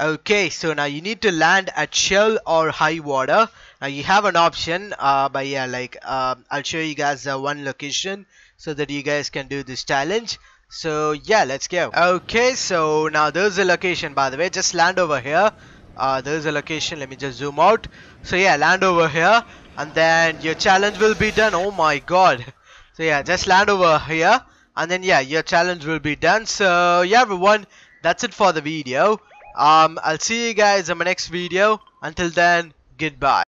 Okay, so now you need to land at shell or high water. Now you have an option, uh, but yeah, like um, I'll show you guys uh, one location so that you guys can do this challenge. So yeah, let's go. Okay, so now there's a location by the way. Just land over here. Uh, there's a location. Let me just zoom out. So yeah, land over here, and then your challenge will be done. Oh my god. So yeah, just land over here, and then yeah, your challenge will be done. So yeah, everyone, that's it for the video. Um, I'll see you guys in my next video. Until then, goodbye.